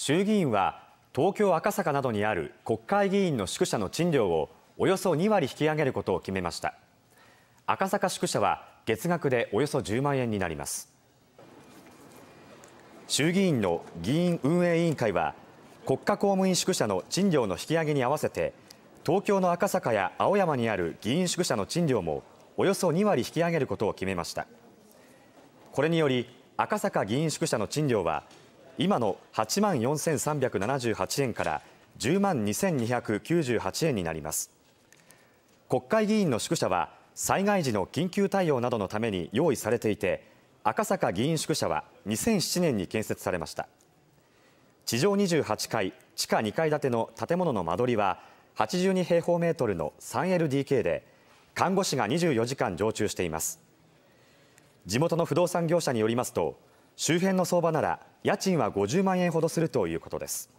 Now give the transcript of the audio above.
衆議院は東京赤坂などにある国会議員の宿舎の賃料をおよそ2割引き上げることを決めました。赤坂宿舎は月額でおよそ10万円になります。衆議院の議員運営委員会は国家公務員宿舎の賃料の引き上げに合わせて東京の赤坂や青山にある議員宿舎の賃料もおよそ2割引き上げることを決めました。これにより赤坂議員宿舎の賃料は今の8万4378円から10万2298円になります。国会議員の宿舎は災害時の緊急対応などのために用意されていて赤坂議員宿舎は2007年に建設されました。地上28階地下2階建ての建物の間取りは82平方メートルの 3LDK で看護師が24時間常駐しています。地元の不動産業者によりますと周辺の相場なら家賃は50万円ほどするということです。